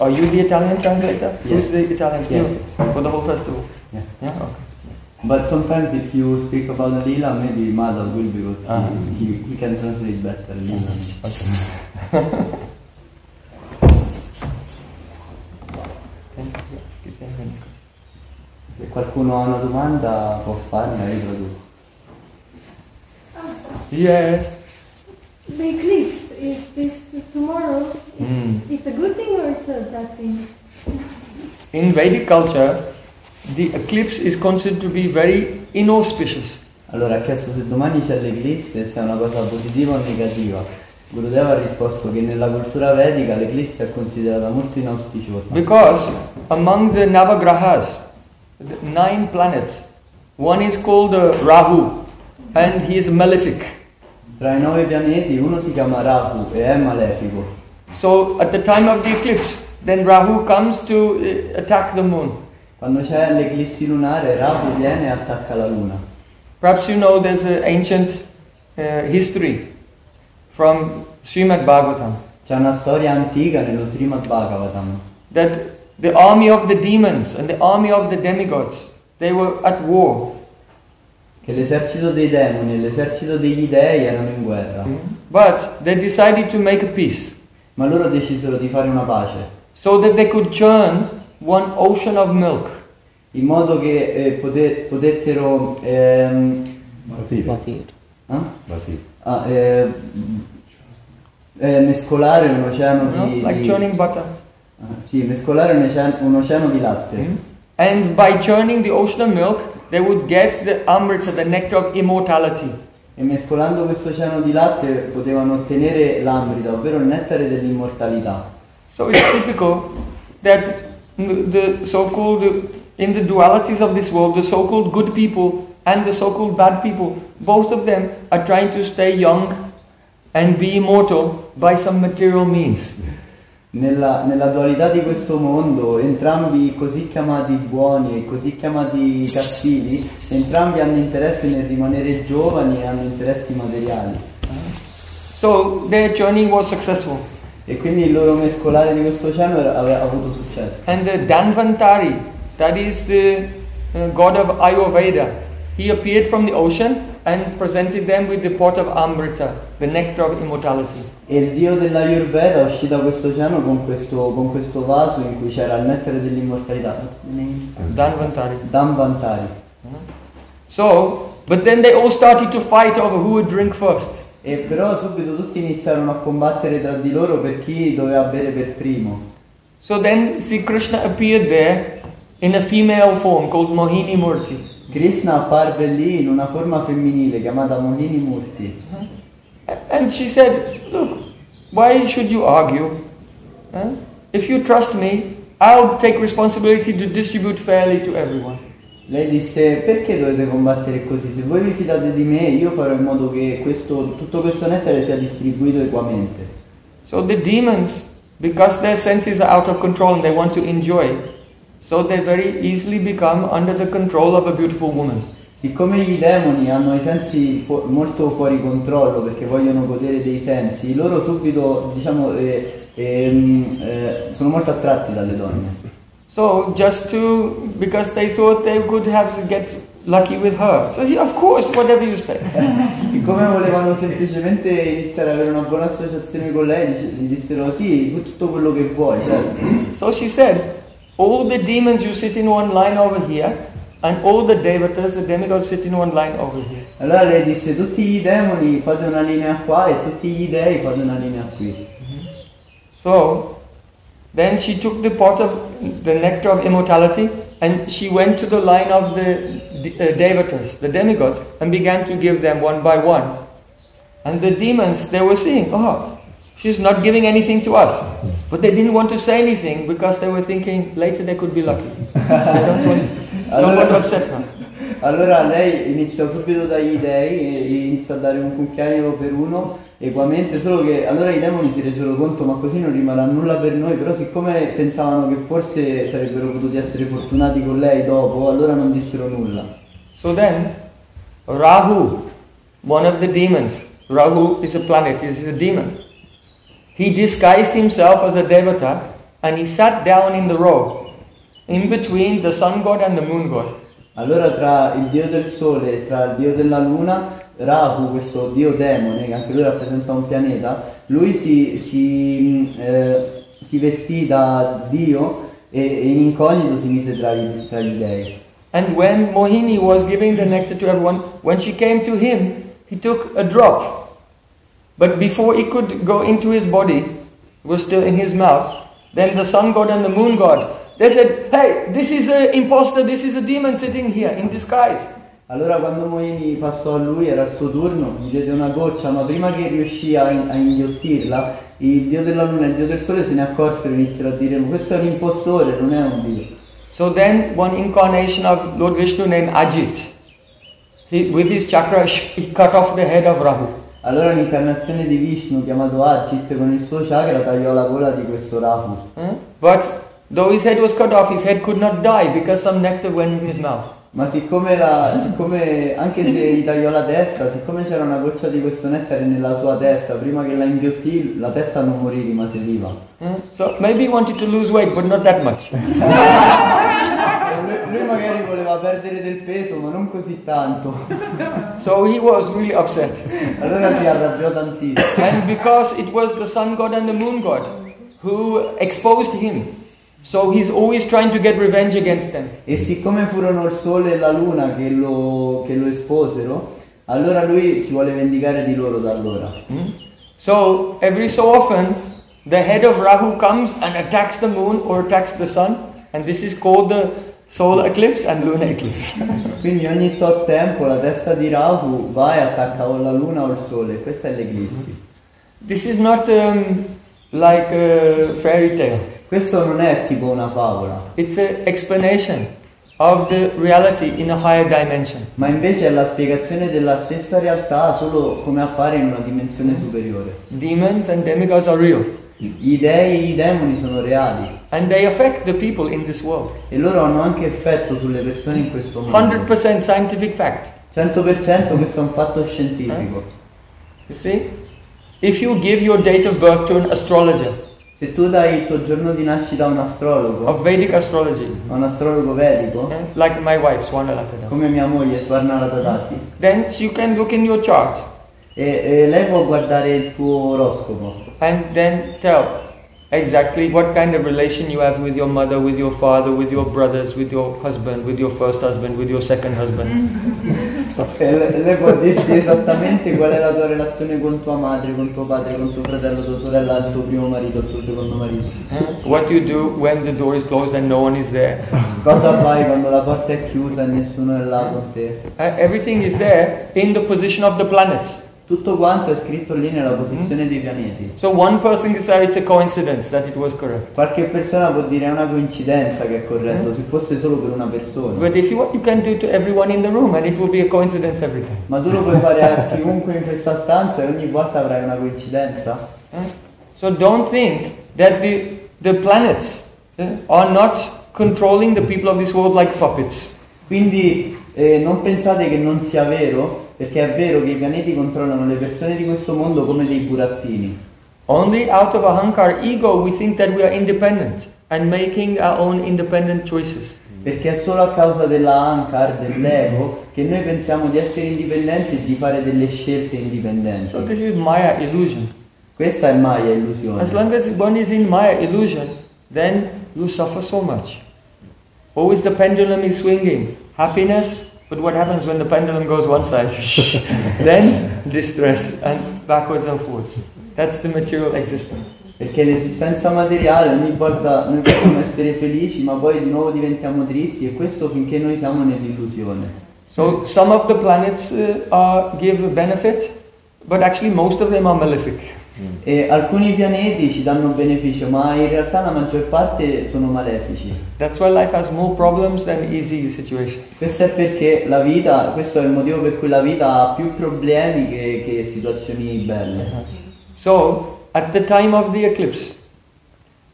are you the Italian translator? Yes. Who's the Italian? Yes. You, For the whole festival? Yeah. Yeah, okay. But sometimes if you speak about the lila, maybe Madhav will be, because Ah. he, he, he can translate better. lila. Thank you. Yes, keep going. Se qualcuno ha una domanda può farla, io traduco. Yes. The eclipse is this tomorrow. It's a good thing or it's a bad thing? In Vedic culture, the eclipse is considered to be very inauspicious. Allora ha chiesto se domani c'è l'eclisse, se è una cosa positiva o negativa. Gurudeva ha risposto che nella cultura vedica l'eclisse è considerata molto inauspiciosa. Because among the Navagrahas, the nine planets, one is called uh, Rahu and he is malefic. Tra i nove pianeti uno si chiama Rahu e è malefico. So at the time of the eclipse, then Rahu comes to uh, attack the moon. Quando c'è l'eclissi lunare, Rahu viene e attacca la luna. Perhaps you know there's an ancient uh, history from Srimad Bhagavatam C'è una storia antica nello Srimad Bhagavatam that the army of the demons and the army of the demigods they were at war. che l'esercito dei demoni e l'esercito degli dei erano in guerra, But they decided to make a peace ma loro decisero di fare una pace, so that they could churn one ocean of milk. in modo che eh, pote- potettero ehm, Batir. eh? Ah, eh, eh, mescolare un oceano know, di, like di- churning butter. ah, sì, mescolare un oceano, un oceano di latte. And by churning the ocean of milk, they would get the amrita, the nectar of immortality. E mescolando questo oceano di latte potevano ottenere l'amrita, ovvero il nettare dell'immortalità. So it's typical that the so-called, in the dualities of this world, the so-called good people and the so-called bad people, both of them are trying to stay young and be immortal by some material means. Nella, nella dualità di questo mondo, entrambi così chiamati buoni e così chiamati cattivi, entrambi hanno interesse nel rimanere giovani e hanno interessi materiali. So their journey was successful. E quindi il loro mescolare di questo oceano aveva avuto successo. And the Danvantari, that is the uh, god of Ayurveda, he appeared from the ocean and presented them with the pot of Amrita, the nectar of immortality. E il dio dell'Ayurveda uscì da questo oceano con questo, con questo vaso in cui c'era il nettare dell'immortalità. Name? Danvantari. Dambantari. So, but then they all started to fight over who would drink first. E però subito tutti iniziarono a combattere tra di loro per chi doveva bere per primo. So then Sri Krishna appeared there in a female form called Mohini Murti. Krishna apparve lì in una forma femminile chiamata Mohini Murti. And she said, Look, why should you argue? Huh? If you trust me, I'll take responsibility to distribute fairly to everyone. Lei disse perché dovete combattere così? Se voi vi fidate di me io farò in modo che questo- tutto questo nettare sia distribuito equamente. So the demons, because their senses are out of control and they want to enjoy, so they very easily become under the control of a beautiful woman. Siccome gli demoni hanno i sensi fu- molto fuori controllo perché vogliono godere dei sensi, loro subito diciamo, eh, ehm, eh, sono molto attratti dalle donne. So just to because they thought they could have get lucky with her. So of course, whatever you say. Siccome volevano semplicemente iniziare ad avere una buona associazione con lei, gli dissero sì, tutto quello che vuoi, certo. So she said, all the demons you sit in one line over here, and all the devatas, the demigods sit in one line over here. Allora lei disse tutti i demoni fate una linea qua e tutti gli dei fate una linea qui. So then she took the pot of the nectar of immortality and she went to the line of the uh, devatas, the demigods, and began to give them one by one. And the demons, they were seeing, oh, she's not giving anything to us. But they didn't want to say anything because they were thinking later they could be lucky. They don't want, don't want to upset her. Allora lei iniziò subito dagli dei e iniziò a dare un cucchiaio per uno equamente, solo che allora i demoni si resero conto ma così non rimarrà nulla per noi, però siccome pensavano che forse sarebbero potuti essere fortunati con lei dopo, allora non dissero nulla. So then, Rahu, one of the demons, Rahu is a planet, is a demon. He disguised himself as a devata and he sat down in the row, in between the sun god and the moon god. Allora tra il dio del sole e tra il dio della luna, Rahu, questo dio demone, che anche lui rappresenta un pianeta, lui si, si, eh, si vestì da dio e, e in incognito si mise tra gli, tra gli dei. And when Mohini was giving the nectar to everyone, when she came to him, he took a drop. But before it could go into his body, it was still in his mouth, then the sun god and the moon god, they said, Hey, this is an imposter, this is a demon sitting here in disguise. Allora quando Moini passò a lui, era il suo turno, gli diede una goccia, ma prima che riuscì a, a inghiottirla, il dio della luna e il dio del sole se ne accorsero e iniziarono a dire, questo è un impostore, non è un dio. So then one incarnation of Lord Vishnu named Ajit, he, with his chakra, he cut off the head of Rahu. Allora l'incarnazione di Vishnu, chiamato Ajit, con il suo chakra tagliò la gola di questo Rahu. Huh? But though his head was cut off, his head could not die because some nectar went in his mouth. Ma siccome, la- siccome anche se gli tagliò la testa, siccome c'era una goccia di questo nettare nella sua testa, prima che la inghiottì, la testa non morì, rimase viva. Huh? So maybe he wanted to lose weight, but not that much. Magari voleva perdere del peso, ma non così tanto. So he was really upset. Allora si arrabbiò tantissimo. And because it was the sun god and the moon god who exposed him, so he's always trying to get revenge against them. E siccome furono il sole e la luna che lo, che lo esposero, allora lui si vuole vendicare di loro da allora. So every so often, the head of Rahu comes and attacks the moon or attacks the sun, and this is called the solar eclipse and lunar eclipse. Quindi ogni tot tempo la testa di Rahu va e attacca o la luna o il sole, questa è l'eclissi. this is not um, like a fairy tale. Questo non è tipo una favola, It's an explanation of the reality in a higher dimension. ma invece è la spiegazione della stessa realtà solo come appare in una dimensione superiore. Demons and demigods are real, Gli dei e i demoni sono reali and they affect the people in this world. e loro hanno anche effetto sulle persone in questo mondo. 100% scientific fact. 100% questo è un fatto scientifico. You see? If you give your date of birth to an astrologer Se tu dai il tuo giorno di nascita a un astrologo, of Vedic astrology, a un astrologo vedico, eh, like my wife Swarnalata does, come mia moglie Swarnara Tadasi, then you can look in your chart e, e lei può guardare il tuo oroscopo and then tell exactly what kind of relation you have with your mother, with your father, with your brothers, with your husband, with your first husband, with your second husband. e le- lei può dirti esattamente qual è la tua relazione con tua madre, con tuo padre, con tuo fratello, tua sorella, il tuo primo marito, il tuo secondo marito. eh, what you do when the door is closed and no one is there. Cosa fai quando la porta è chiusa e nessuno è là con te? Uh, everything is there in the position of the planets. Tutto quanto è scritto lì nella posizione dei pianeti. So one person can say it's a coincidence that it was correct. Qualche persona può dire è una coincidenza che è corretto, se fosse solo per una persona. But if you want, you can do it to everyone in the room and it will be a coincidence every time. Ma tu lo puoi fare a chiunque in questa stanza e ogni volta avrai una coincidenza? Eh? So don't think that the, the planets eh, are not controlling the people of this world like puppets. Quindi eh, non pensate che non sia vero, perché è vero che i pianeti controllano le persone di questo mondo come dei burattini. Only out of ahankar, ego, we think that we are independent and making our own independent choices. Perché è solo a causa della Ankar, dell'ego, che noi pensiamo di essere indipendenti e di fare delle scelte indipendenti. So this is Maya illusion. Questa è Maya As illusione. long as one is in Maya illusion, then you suffer so much. Always the pendulum is swinging. Happiness, but what happens when the pendulum goes one side? then distress and backwards and forwards. That's the material existence. Perché l'esistenza materiale ogni volta noi possiamo essere felici, ma poi di nuovo diventiamo tristi e questo finché noi siamo nell'illusione. So some of the planets uh, are, give benefit, but actually most of them are malefic. E alcuni pianeti ci danno beneficio, ma in realtà la maggior parte sono malefici. That's why life has more problems than easy situations. Questo è perché la vita, questo è il motivo per cui la vita ha più problemi che, che situazioni belle. So at the time of the eclipse,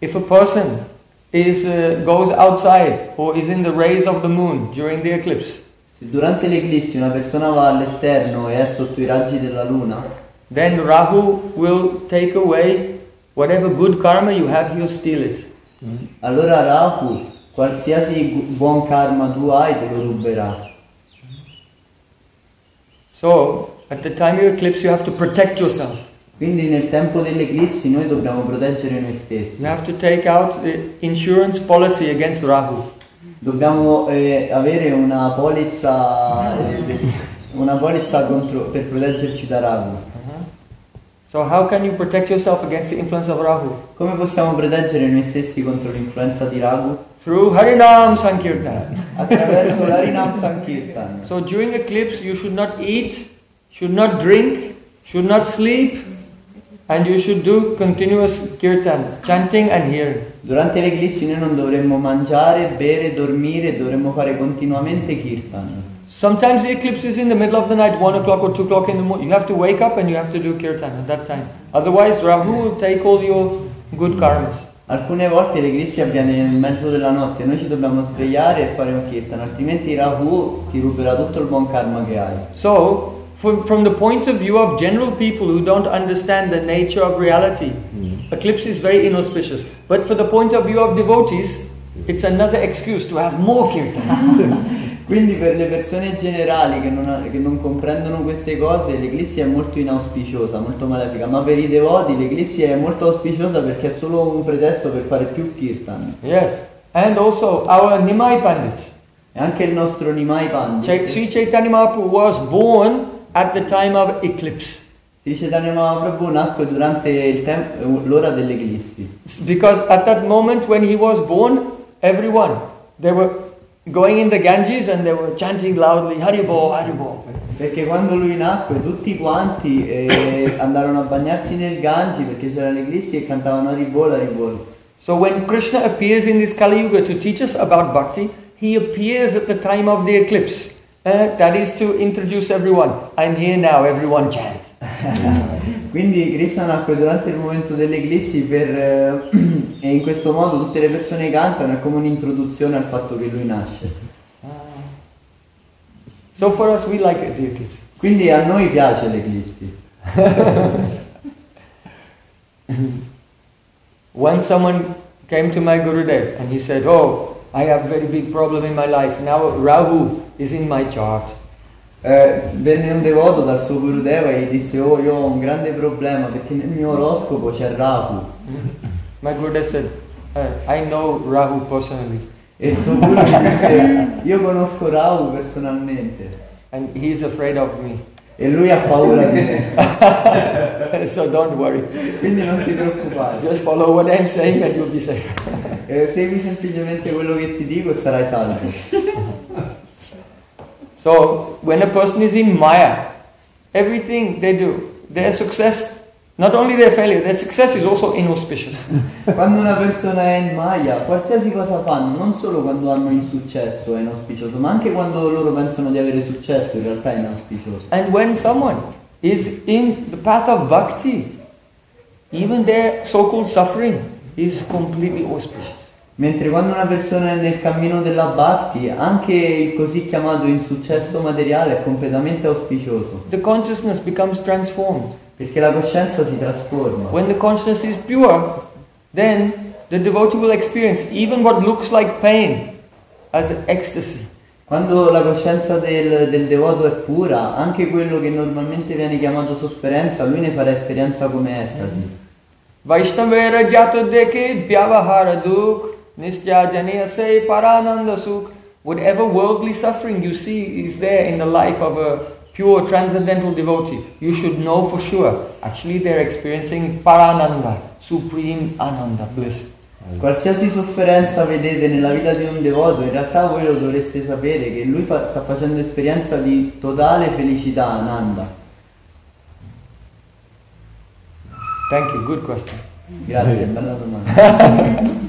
if a person is uh, goes outside or is in the rays of the moon during the eclipse, Se durante l'eclissi una persona va all'esterno e è sotto i raggi della luna, then Rahu will take away whatever good karma you have. He'll steal it. allora Rahu, qualsiasi buon karma tu hai, te lo ruberà. So, at the time of eclipse, you have to protect yourself. Quindi nel tempo dell'eclissi noi dobbiamo proteggere noi stessi. You have to take out the insurance policy against Rahu. Dobbiamo eh, avere una polizza, eh, una polizza contro- per proteggerci da Rahu. So, how can you protect yourself against the influence of Rahu? Come possiamo proteggere noi stessi contro l'influenza di Rahu? Through Harinam Sankirtan. Attraverso l'Arinam Sankirtan. So, during eclipse, you should not eat, should not drink, should not sleep, and you should do continuous kirtan, chanting and hearing. Durante l'eclissi noi non dovremmo mangiare, bere, dormire, dovremmo fare continuamente kirtan. Sometimes the eclipse is in the middle of the night, 1 o'clock or 2 o'clock in the morning. You have to wake up and you have to do kirtan at that time. Otherwise, Rahu will take all your good mm. karmas. Alcune volte l'eclissi avviene nel mezzo della notte, noi ci dobbiamo svegliare e fare un kirtan, altrimenti Rahu ti ruberà tutto il buon karma che hai. So, from, from the point of view of general people who don't understand the nature of reality, mm. eclipse is very inauspicious. But for the point of view of devotees, it's another excuse to have more kirtan. Quindi per le persone generali che non, ha- che non comprendono queste cose l'eclissi è molto inauspiciosa, molto malefica, ma per i devoti l'eclissi è molto auspiciosa perché è solo un pretesto per fare più kirtan. yes. And also, our Nimai Pandit, E anche il nostro Nimai Pandit, Chai- Sri Chaitanya Mahaprabhu, was born at the time of eclipse. Sri Chaitanya Mahaprabhu nacque durante tem- l'ora dell'eclissi. Because at that moment when he was born, everyone, they were going in the Ganges and they were chanting loudly, Haribo, Haribo. Perché quando lui nacque tutti quanti eh, andarono a bagnarsi nel Gangi perché c'era l'eclissi e cantavano Haribol, Haribol. So when Krishna appears in this Kali Yuga to teach us about bhakti, he appears at the time of the eclipse. Uh, that is to introduce everyone. I'm here now, everyone chant. Quindi Krishna nacque durante il momento dell'eclissi per, eh, e in questo modo tutte le persone cantano, è come un'introduzione al fatto che lui nasce. So for us, we like the eclipse. Quindi a noi piace l'eclissi. Once someone came to my Gurudev and he said, Oh, I have a very big problem in my life. Now Rahu is in my chart. Eh, venne un devoto dal suo Gurudeva e gli disse oh io ho un grande problema perché nel mio oroscopo c'è Rahu My Gurudev said, uh, I know Rahu personally. e il suo guru gli disse io conosco Rahu personalmente And he's afraid of me. e lui ha paura di me so don't worry. quindi non ti preoccupare Just follow what I'm saying and you'll be safe. Eh, segui semplicemente quello che ti dico e sarai salvo so when a person is in Maya, everything they do, their success, not only their failure, their success is also inauspicious. quando una persona è in Maya qualsiasi cosa fanno non solo quando hanno insuccesso è inauspicioso ma anche quando loro pensano di avere successo in realtà è inauspicioso and when someone is in the path of bhakti, even their so-called suffering is completely auspicious. Mentre quando una persona è nel cammino della Bhakti, anche il così chiamato insuccesso materiale è completamente auspicioso, The consciousness becomes transformed. perché la coscienza si trasforma. When the consciousness is pure, then the devotee will experience even what looks like pain as ecstasy. Quando la coscienza del, del devoto è pura, anche quello che normalmente viene chiamato sofferenza, lui ne farà esperienza come estasi. Vaishnavera jato deke vyavahara dukh nistya janiya se parananda sukh. Whatever worldly suffering you see is there in the life of a pure transcendental devotee. You should know for sure. Actually, they're experiencing parananda, supreme ananda, bliss. Qualsiasi sofferenza vedete nella vita di un devoto, in realtà voi lo dovreste sapere che lui fa- sta facendo esperienza di totale felicità, Ananda. Thank you. Good question. Grazie.